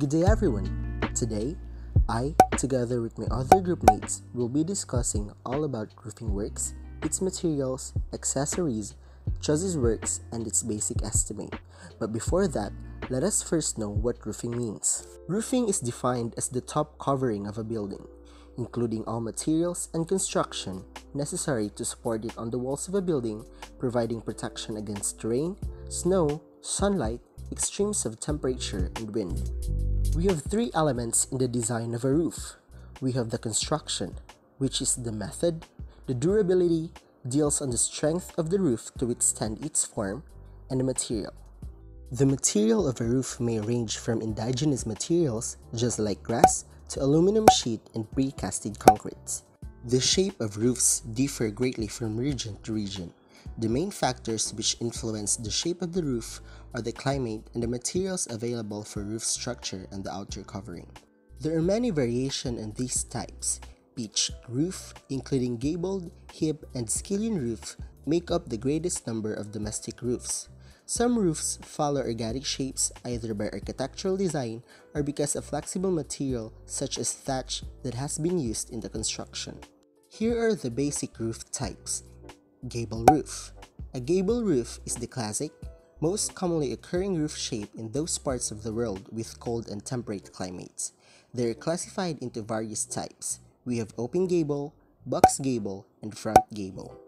Good day, everyone. Today, I, together with my other group mates, will be discussing all about roofing works, its materials, accessories, trusses works, and its basic estimate. But before that, let us first know what roofing means. Roofing is defined as the top covering of a building, including all materials and construction necessary to support it on the walls of a building, providing protection against rain, snow, sunlight, extremes of temperature, and wind. We have three elements in the design of a roof. We have the construction, which is the method, the durability deals on the strength of the roof to withstand its form, and the material. The material of a roof may range from indigenous materials, just like grass, to aluminum sheet and precasted concrete. The shape of roofs differ greatly from region to region. The main factors which influence the shape of the roof are the climate and the materials available for roof structure and the outer covering. There are many variations in these types. Pitched roof, including gabled, hip, and skillion roof, make up the greatest number of domestic roofs. Some roofs follow organic shapes either by architectural design or because of flexible material such as thatch that has been used in the construction. Here are the basic roof types. Gable roof. A gable roof is the classic, most commonly occurring roof shape in those parts of the world with cold and temperate climates. They are classified into various types. We have open gable, box gable, and front gable.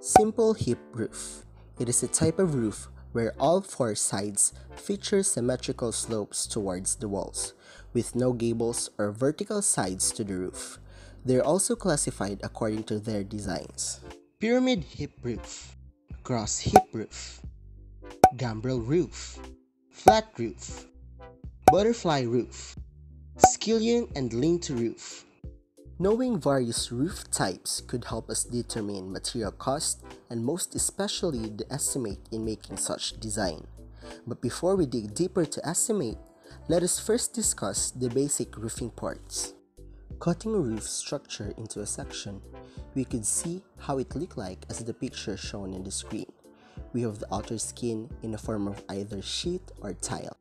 Simple hip roof. It is a type of roof where all four sides feature symmetrical slopes towards the walls, with no gables or vertical sides to the roof. They are also classified according to their designs. Pyramid hip roof, cross hip roof, gambrel roof, flat roof, butterfly roof, skillion and lean-to roof. Knowing various roof types could help us determine material cost and most especially the estimate in making such design. But before we dig deeper to estimate, let us first discuss the basic roofing parts. Cutting a roof structure into a section, we could see how it looked like as the picture shown in the screen. We have the outer skin in the form of either sheet or tile.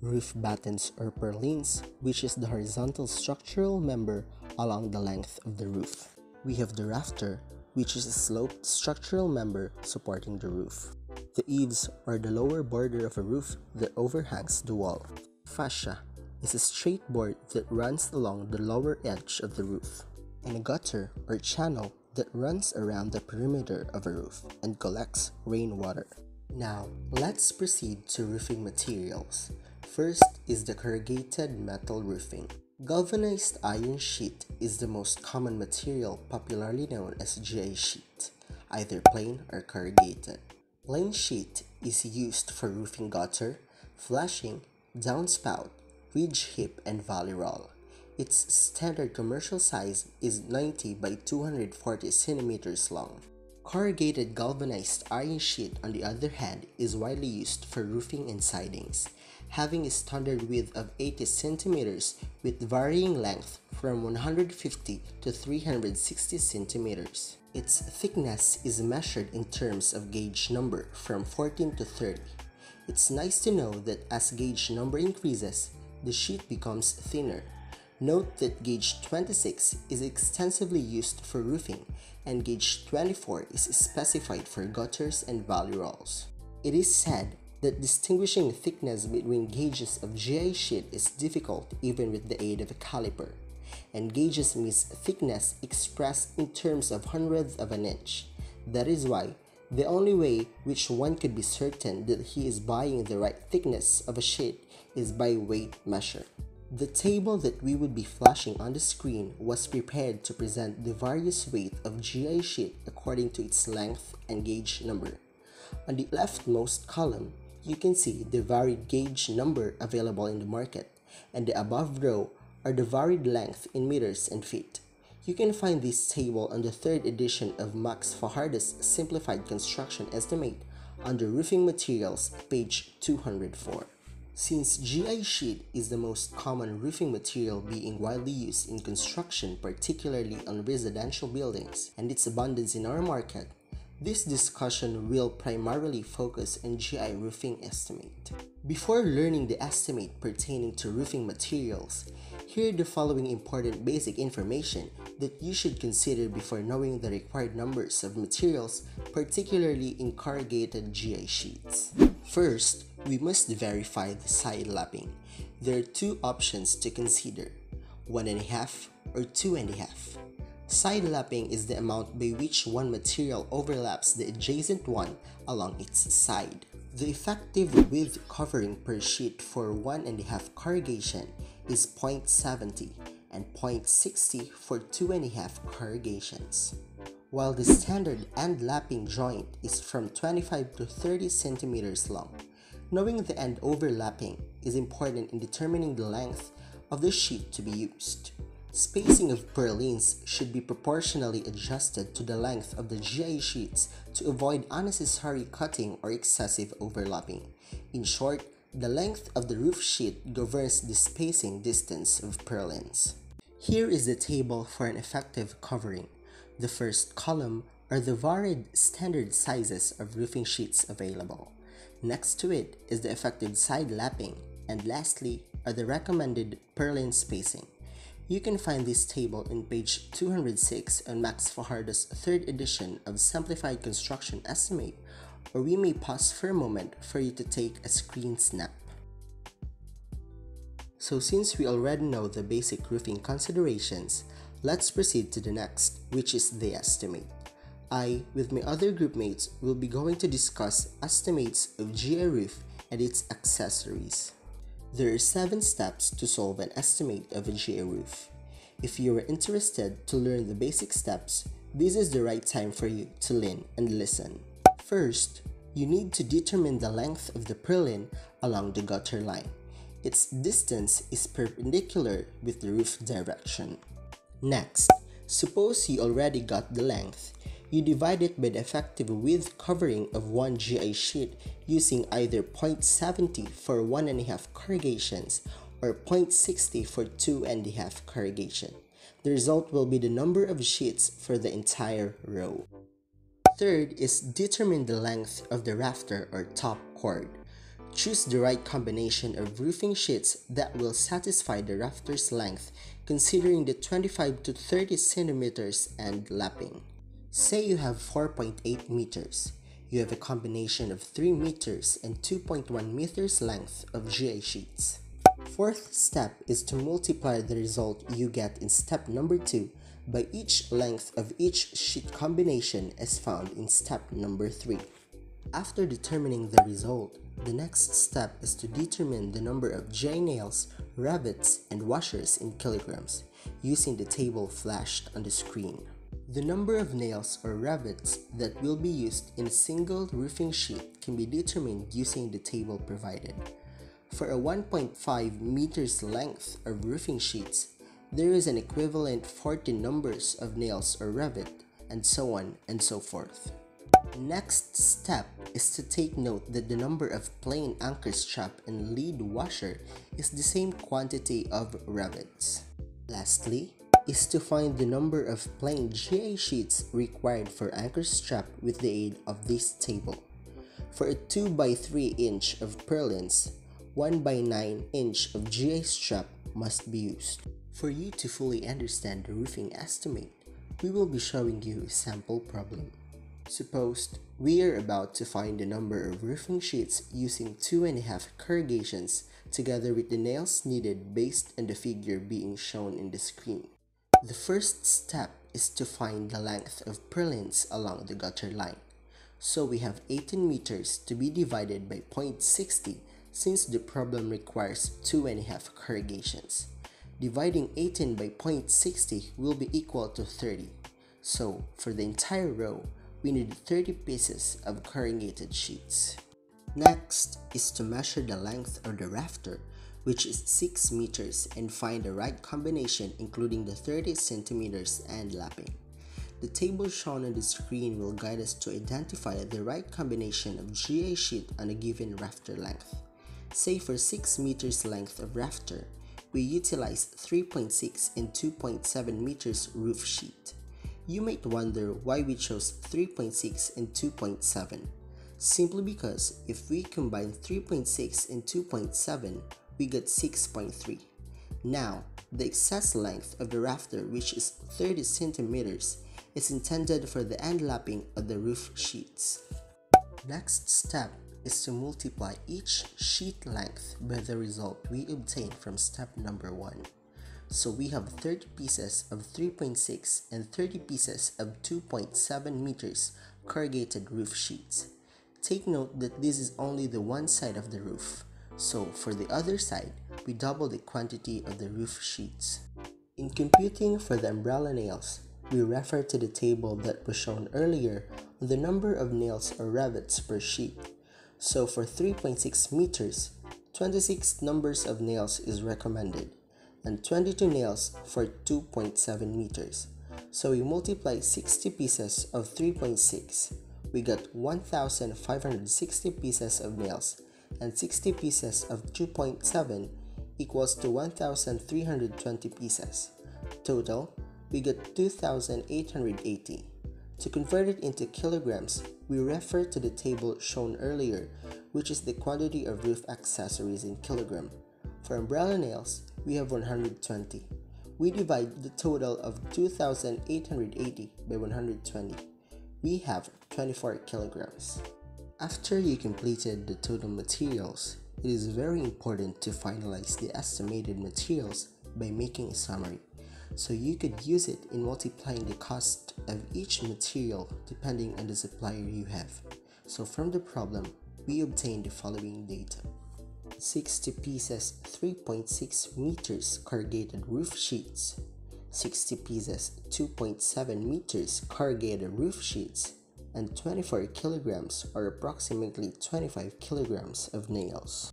Roof battens or purlins, which is the horizontal structural member along the length of the roof. We have the rafter, which is a sloped structural member supporting the roof. The eaves are the lower border of a roof that overhangs the wall. Fascia is a straight board that runs along the lower edge of the roof. And a gutter or channel that runs around the perimeter of a roof and collects rainwater. Now, let's proceed to roofing materials. First is the corrugated metal roofing. Galvanized iron sheet is the most common material popularly known as GI sheet, either plain or corrugated. Plain sheet is used for roofing gutter, flashing, downspout, ridge hip, and valley roll. Its standard commercial size is 90 by 240 centimeters long. Corrugated galvanized iron sheet, on the other hand, is widely used for roofing and sidings, having a standard width of 80 centimeters with varying length from 150 to 360 centimeters. Its thickness is measured in terms of gauge number from 14 to 30. It's nice to know that as gauge number increases, the sheet becomes thinner Note that gauge 26 is extensively used for roofing and gauge 24 is specified for gutters and valley rolls. It is said that distinguishing thickness between gauges of GI sheet is difficult even with the aid of a caliper, and gauges miss thickness expressed in terms of hundredths of an inch. That is why the only way which one could be certain that he is buying the right thickness of a sheet is by weight measure. The table that we would be flashing on the screen was prepared to present the various weight of GI sheet according to its length and gauge number. On the leftmost column, you can see the varied gauge number available in the market, and the above row are the varied length in meters and feet. You can find this table on the third edition of Max Fajardo's Simplified Construction Estimate under Roofing Materials, page 204. Since GI sheet is the most common roofing material being widely used in construction, particularly on residential buildings, and its abundance in our market, This discussion will primarily focus on GI roofing estimate. Before learning the estimate pertaining to roofing materials, here the following important basic information that you should consider before knowing the required numbers of materials, particularly in corrugated GI sheets. First, we must verify the side lapping. There are two options to consider, 1.5 or 2.5. Side lapping is the amount by which one material overlaps the adjacent one along its side. The effective width covering per sheet for 1.5 corrugation is 0.70 and 0.60 for 2.5 corrugations. While the standard end lapping joint is from 25 to 30 centimeters long, knowing the end overlapping is important in determining the length of the sheet to be used. Spacing of purlins should be proportionally adjusted to the length of the GI sheets to avoid unnecessary cutting or excessive overlapping. In short, the length of the roof sheet governs the spacing distance of purlins. Here is the table for an effective covering. The first column are the varied standard sizes of roofing sheets available. Next to it is the effective side lapping, and lastly are the recommended purlin spacing. You can find this table in page 206 on Max Fajardo's third edition of Simplified Construction Estimate, or we may pause for a moment for you to take a screen snap. So since we already know the basic roofing considerations, let's proceed to the next, which is the estimate. I, with my other group mates, will be going to discuss estimates of GI roof and its accessories. There are 7 steps to solve an estimate of a GI roof. If you are interested to learn the basic steps, this is the right time for you to learn and listen. First, you need to determine the length of the purlin along the gutter line. Its distance is perpendicular with the roof direction. Next, suppose you already got the length you divide it by the effective width covering of one GI sheet using either 0.70 for 1.5 corrugations or 0.60 for 2.5 corrugation. The result will be the number of sheets for the entire row. Third is determine the length of the rafter or top chord. Choose the right combination of roofing sheets that will satisfy the rafter's length considering the 25 to 30 centimeters and lapping. Say you have 4.8 meters. You have a combination of 3 meters and 2.1 meters length of GA sheets. Fourth step is to multiply the result you get in step number 2 by each length of each sheet combination as found in step number 3. After determining the result, the next step is to determine the number of J nails, rivets, and washers in kilograms using the table flashed on the screen. The number of nails or rivets that will be used in a single roofing sheet can be determined using the table provided. For a 1.5 meters length of roofing sheets, there is an equivalent 40 numbers of nails or rivet, and so on and so forth. Next step is to take note that the number of plain anchor strap and lead washer is the same quantity of rivets. Lastly, is to find the number of plain GA sheets required for anchor strap with the aid of this table. For a 2 by 3 inch of purlins, 1 by 9 inch of GA strap must be used. For you to fully understand the roofing estimate, we will be showing you a sample problem. Suppose we are about to find the number of roofing sheets using 2.5 corrugations together with the nails needed based on the figure being shown in the screen. The first step is to find the length of purlins along the gutter line. So we have 18 meters to be divided by 0.60 since the problem requires 2.5 corrugations. Dividing 18 by 0.60 will be equal to 30. So for the entire row, we need 30 pieces of corrugated sheets. Next is to measure the length of the rafter which is 6 meters and find the right combination including the 30 centimeters and lapping. The table shown on the screen will guide us to identify the right combination of GA sheet on a given rafter length. Say for 6 meters length of rafter, we utilize 3.6 and 2.7 meters roof sheet. You might wonder why we chose 3.6 and 2.7. Simply because if we combine 3.6 and 2.7, we get 6.3. Now, the excess length of the rafter, which is 30 centimeters, is intended for the end lapping of the roof sheets. Next step is to multiply each sheet length by the result we obtain from step number 1. So we have 30 pieces of 3.6 and 30 pieces of 2.7 meters corrugated roof sheets. Take note that this is only the one side of the roof, so for the other side, we double the quantity of the roof sheets. In computing for the umbrella nails, we refer to the table that was shown earlier on the number of nails or rivets per sheet. So for 3.6 meters, 26 numbers of nails is recommended and 22 nails for 2.7 meters. So we multiply 60 pieces of 3.6 we got 1560 pieces of nails and 60 pieces of 2.7 equals to 1320 pieces. Total, we get 2880. To convert it into kilograms, we refer to the table shown earlier, which is the quantity of roof accessories in kilogram. For umbrella nails, we have 120. We divide the total of 2880 by 120 we have 24 kilograms. After you completed the total materials, it is very important to finalize the estimated materials by making a summary, so you could use it in multiplying the cost of each material depending on the supplier you have. So from the problem, we obtain the following data. 60 pieces 3.6 meters corrugated roof sheets 60 pieces 2.7 meters corrugated roof sheets, and 24 kilograms or approximately 25 kilograms of nails.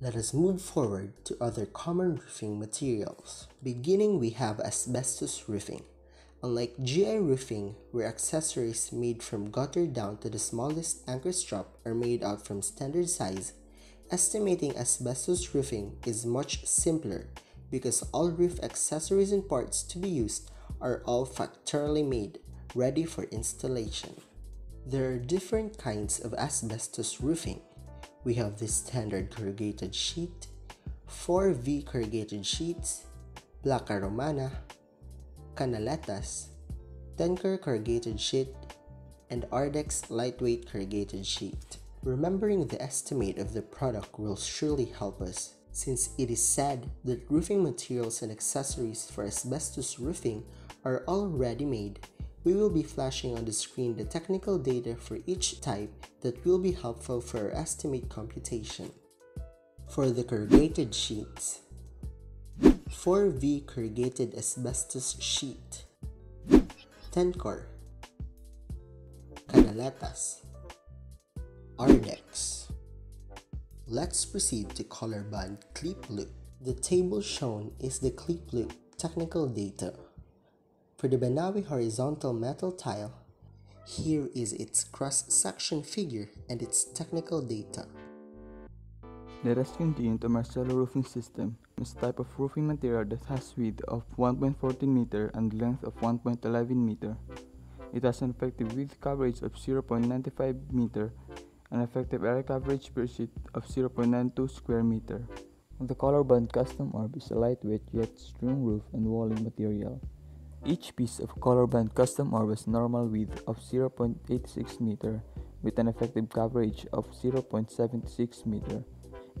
Let us move forward to other common roofing materials. Beginning we have asbestos roofing. Unlike GI roofing, where accessories made from gutter down to the smallest anchor strap are made out from standard size, estimating asbestos roofing is much simpler because all roof accessories and parts to be used are all factorily made, ready for installation. There are different kinds of asbestos roofing. We have the standard corrugated sheet, 4V corrugated sheets, Placa Romana, Canaletas, Tencor corrugated sheet, and Ardex lightweight corrugated sheet. Remembering the estimate of the product will surely help us since it is said that roofing materials and accessories for asbestos roofing are already made, we will be flashing on the screen the technical data for each type that will be helpful for our estimate computation. For the corrugated sheets, 4V corrugated asbestos sheet, Tencor, Canaletas, Ardex, Let's proceed to Colorbond clip loop. The table shown is the clip loop technical data. For the Banawi horizontal metal tile, here is its cross-section figure and its technical data. Let us continue to Marcelo roofing system is type of roofing material that has width of 1.14 meter and length of 1.11 meter. It has an effective width coverage of 0.95 meter and effective area coverage per sheet of 0.92 square meter. The Colorbond Custom Orb is a lightweight yet strong roof and walling material. Each piece of Colorbond Custom Orb has normal width of 0.86 meter with an effective coverage of 0.76 meter.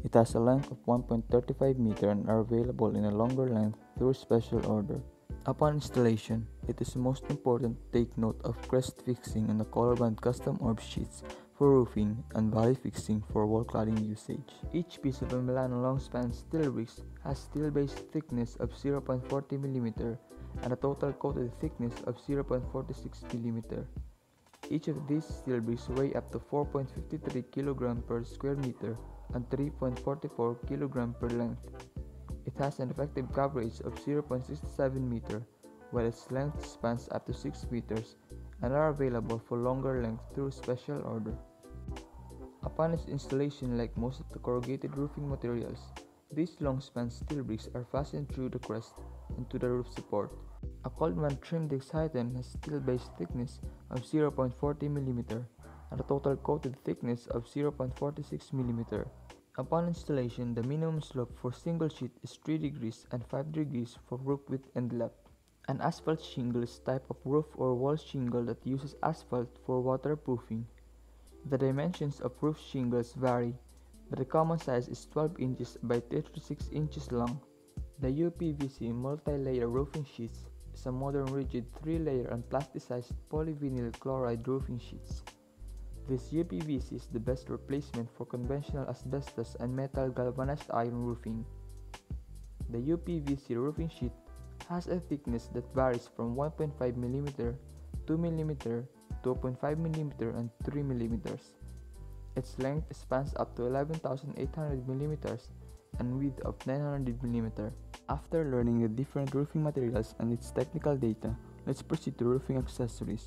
It has a length of 1.35 meter and are available in a longer length through special order. Upon installation, it is most important to take note of crest fixing on the Colorbond custom orb sheets for roofing and valley fixing for wall cladding usage. Each piece of a Milano longspan steel bricks has steel base thickness of 0.40 mm and a total coated thickness of 0.46 mm. Each of these steel bricks weigh up to 4.53 kg per square meter and 3.44 kg per length. It has an effective coverage of 0.67 meter, while its length spans up to 6 meters and are available for longer length through special order. Upon its installation, like most of the corrugated roofing materials, these long span steel bricks are fastened through the crest into the roof support. A Coleman trimmed Titan has a steel base thickness of 0.40 mm and a total coated thickness of 0.46 mm. Upon installation, the minimum slope for single sheet is 3 degrees and 5 degrees for roof width and depth. An asphalt shingle is type of roof or wall shingle that uses asphalt for waterproofing. The dimensions of roof shingles vary, but the common size is 12 inches by 36 inches long. The UPVC multi-layer roofing sheets is a modern rigid 3-layer and plasticized polyvinyl chloride roofing sheets. This UPVC is the best replacement for conventional asbestos and metal galvanized iron roofing. The UPVC roofing sheet has a thickness that varies from 1.5 mm, 2 mm, 2.5 mm, and 3 mm. Its length spans up to 11,800 mm and width of 900 mm. After learning the different roofing materials and its technical data, let's proceed to roofing accessories.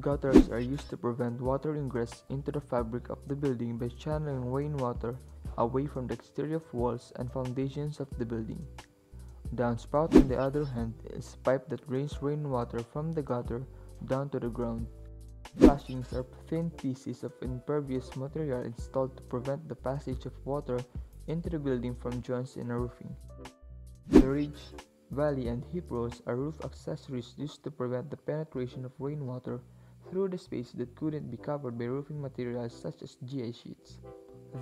Gutters are used to prevent water ingress into the fabric of the building by channeling rainwater away from the exterior walls and foundations of the building. Downspout, on the other hand, is a pipe that drains rainwater from the gutter down to the ground. Flashings are thin pieces of impervious material installed to prevent the passage of water into the building from joints in a roofing. The ridge, valley, and hip rolls are roof accessories used to prevent the penetration of rainwater through the space that couldn't be covered by roofing materials such as GI sheets.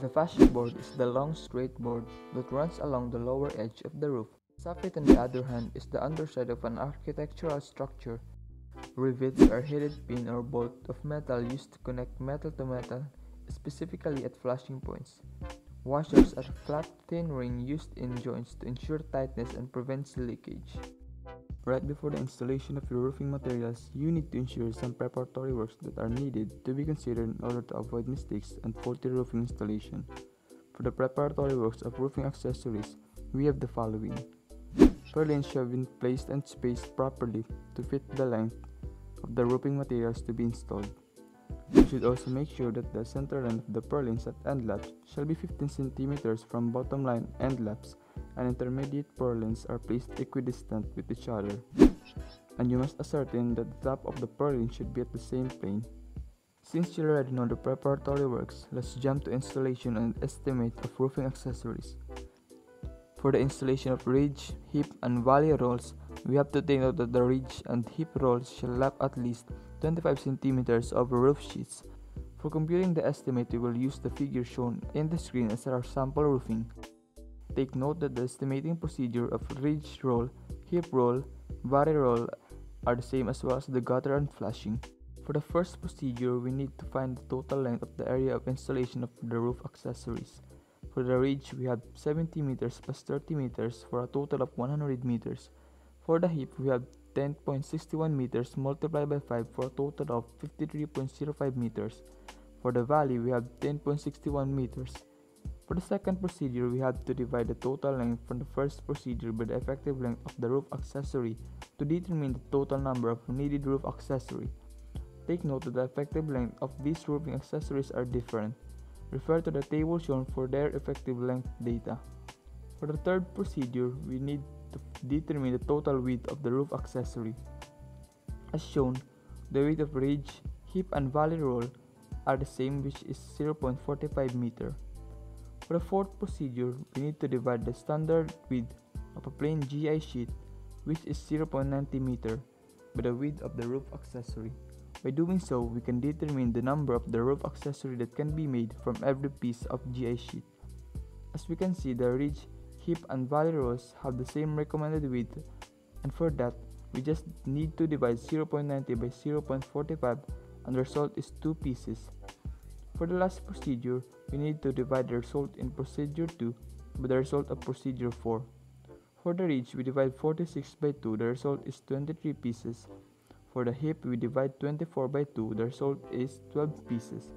The fascia board is the long straight board that runs along the lower edge of the roof. Soffit on the other hand is the underside of an architectural structure. Rivets are heated pin or bolt of metal used to connect metal to metal, specifically at flashing points. Washers are flat thin ring used in joints to ensure tightness and prevents leakage. Right before the installation of your roofing materials, you need to ensure some preparatory works that are needed to be considered in order to avoid mistakes and faulty roofing installation. For the preparatory works of roofing accessories, we have the following. Purlins should have been placed and spaced properly to fit the length of the roofing materials to be installed. You should also make sure that the center line of the purlins at end laps shall be 15 cm from bottom line end laps and intermediate purlins are placed equidistant with each other, and you must ascertain that the top of the purlin should be at the same plane. Since you already know the preparatory works, let's jump to installation and estimate of roofing accessories. For the installation of ridge, hip, and valley rolls, we have to take note that the ridge and hip rolls shall lap at least 25 cm over roof sheets. For computing the estimate, we will use the figure shown in the screen as our sample roofing. Take note that the estimating procedure of ridge roll, hip roll, valley roll are the same as well as the gutter and flashing. For the first procedure, we need to find the total length of the area of installation of the roof accessories. For the ridge, we have 70 meters plus 30 meters for a total of 100 meters. For the hip, we have 10.61 meters multiplied by 5 for a total of 53.05 meters. For the valley, we have 10.61 meters. For the second procedure, we have to divide the total length from the first procedure by the effective length of the roof accessory to determine the total number of needed roof accessory. Take note that the effective length of these roofing accessories are different. Refer to the table shown for their effective length data. For the third procedure, we need to determine the total width of the roof accessory. As shown, the width of ridge, hip, and valley roll are the same which is 0.45 meter. For the fourth procedure, we need to divide the standard width of a plain GI sheet, which is 0.90 meter, by the width of the roof accessory. By doing so, we can determine the number of the roof accessory that can be made from every piece of GI sheet. As we can see, the ridge, hip, and valley rolls have the same recommended width, and for that, we just need to divide 0.90 by 0.45 and the result is 2 pieces. For the last procedure, we need to divide the result in procedure 2 by the result of procedure 4. For the ridge, we divide 46 by 2, the result is 23 pieces. For the hip, we divide 24 by 2, the result is 12 pieces.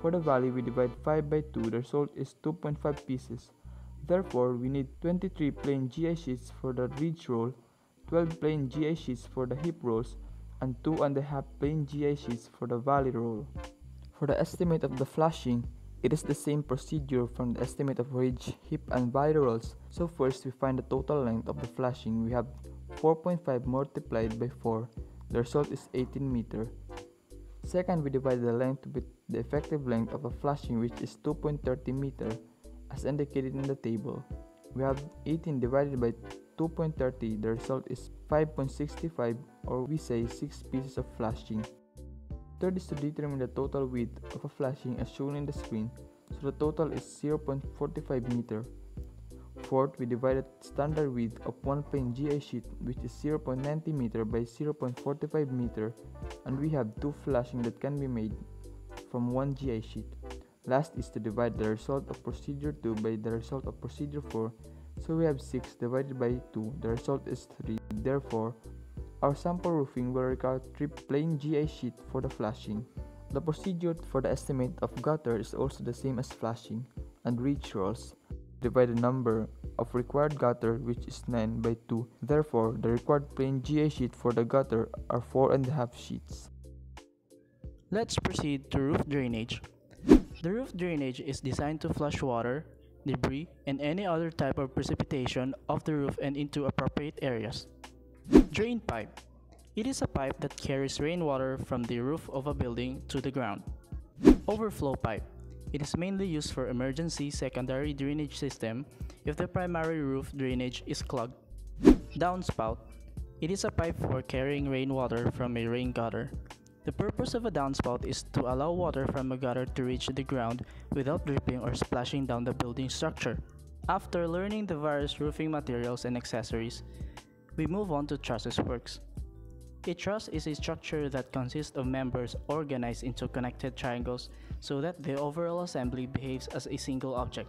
For the valley, we divide 5 by 2, the result is 2.5 pieces. Therefore, we need 23 plain GI sheets for the ridge roll, 12 plain GI sheets for the hip rolls, and 2 and a half plain GI sheets for the valley roll. For the estimate of the flashing, it is the same procedure from the estimate of ridge, hip, and valley rolls. So first, we find the total length of the flashing. We have 4.5 multiplied by 4, the result is 18 meter. Second, we divide the length with the effective length of a flashing which is 2.30 meter as indicated in the table. We have 18 divided by 2.30, the result is 5.65 or we say 6 pieces of flashing. Third is to determine the total width of a flashing as shown in the screen, so the total is 0.45 meter. Fourth, we divided standard width of one plain GI sheet which is 0.90 meter by 0.45 meter and we have two flashing that can be made from one GI sheet. Last is to divide the result of procedure 2 by the result of procedure 4 so we have 6 divided by 2 the result is 3 therefore our sample roofing will require 3 plain GI sheet for the flashing. The procedure for the estimate of gutter is also the same as flashing and ridge rolls divide the number of required gutter which is 9 by 2 therefore the required plain GI sheet for the gutter are 4 and a half sheets. Let's proceed to roof drainage. The roof drainage is designed to flush water, debris, and any other type of precipitation off the roof and into appropriate areas. Drain pipe. It is a pipe that carries rainwater from the roof of a building to the ground. Overflow pipe. It is mainly used for emergency secondary drainage system if the primary roof drainage is clogged. Downspout. It is a pipe for carrying rainwater from a rain gutter. The purpose of a downspout is to allow water from a gutter to reach the ground without dripping or splashing down the building structure. After learning the various roofing materials and accessories, we move on to trusses works. A truss is a structure that consists of members organized into connected triangles so that the overall assembly behaves as a single object.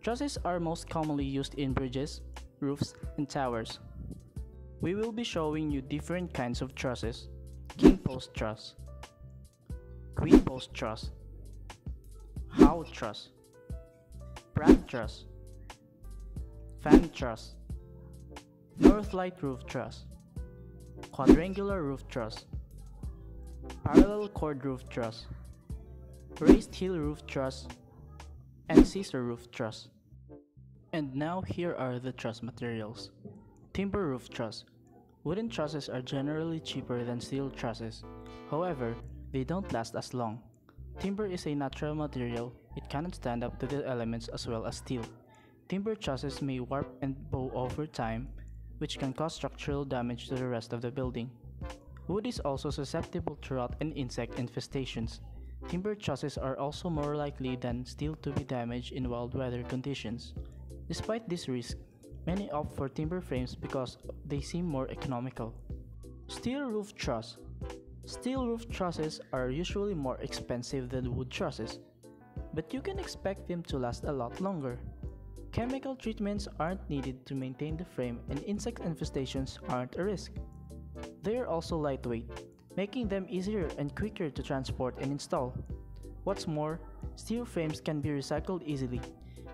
Trusses are most commonly used in bridges, roofs, and towers. We will be showing you different kinds of trusses. King post truss, Queen post truss, Howe truss, Pratt truss, Fan truss, North light roof truss quadrangular roof truss, parallel chord roof truss, raised heel roof truss, and scissor roof truss. And now here are the truss materials. Timber roof truss. Wooden trusses are generally cheaper than steel trusses. However, they don't last as long. Timber is a natural material. It cannot stand up to the elements as well as steel. Timber trusses may warp and bow over time which can cause structural damage to the rest of the building. Wood is also susceptible to rot and insect infestations. Timber trusses are also more likely than steel to be damaged in wild weather conditions. Despite this risk, many opt for timber frames because they seem more economical. Steel roof truss. Steel roof trusses are usually more expensive than wood trusses, but you can expect them to last a lot longer. Chemical treatments aren't needed to maintain the frame and insect infestations aren't a risk. They are also lightweight, making them easier and quicker to transport and install. What's more, steel frames can be recycled easily.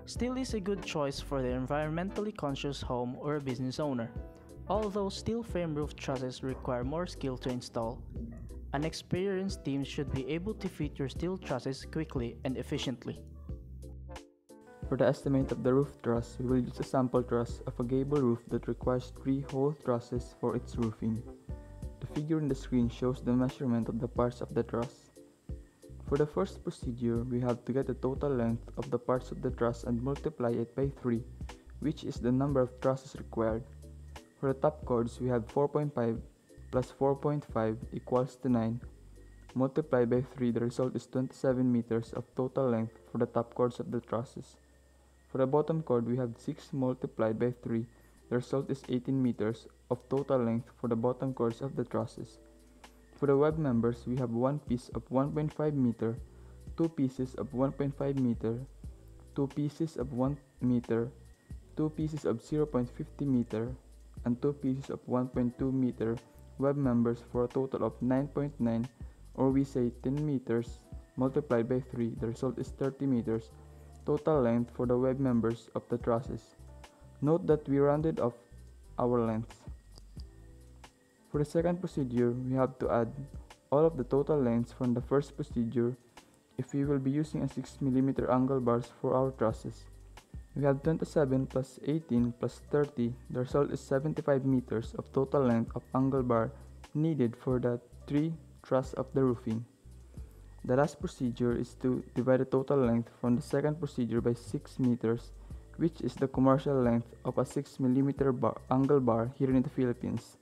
Steel is a good choice for the environmentally conscious home or a business owner. Although steel frame roof trusses require more skill to install, an experienced team should be able to fit your steel trusses quickly and efficiently. For the estimate of the roof truss, we will use a sample truss of a gable roof that requires three whole trusses for its roofing. The figure in the screen shows the measurement of the parts of the truss. For the first procedure, we have to get the total length of the parts of the truss and multiply it by 3, which is the number of trusses required. For the top chords, we have 4.5 plus 4.5 equals to 9. Multiplied by 3, the result is 27 meters of total length for the top chords of the trusses. For the bottom chord, we have 6 multiplied by 3. The result is 18 meters of total length for the bottom chords of the trusses. For the web members, we have one piece of 1.5 meter, two pieces of 1.5 meter, two pieces of 1 meter, two pieces of 0.50 meter, and two pieces of 1.2 meter web members for a total of 9.9 or we say 10 meters multiplied by 3 the result is 30 meters total length for the web members of the trusses. Note that we rounded off our lengths. For the second procedure, we have to add all of the total lengths from the first procedure if we will be using a 6mm angle bars for our trusses. We have 27 plus 18 plus 30. The result is 75 meters of total length of angle bar needed for the three truss of the roofing. The last procedure is to divide the total length from the second procedure by 6 meters, which is the commercial length of a 6 mm bar, angle bar here in the Philippines.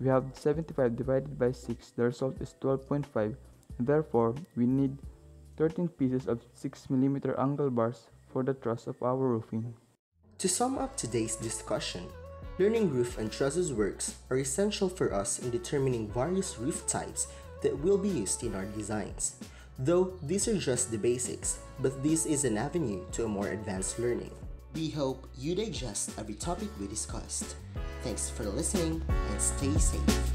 We have 75 divided by 6, the result is 12.5, therefore we need 13 pieces of 6 mm angle bars for the truss of our roofing. To sum up today's discussion, learning roof and trusses works are essential for us in determining various roof types that will be used in our designs. Though these are just the basics, but this is an avenue to a more advanced learning. We hope you digest every topic we discussed. Thanks for listening and stay safe.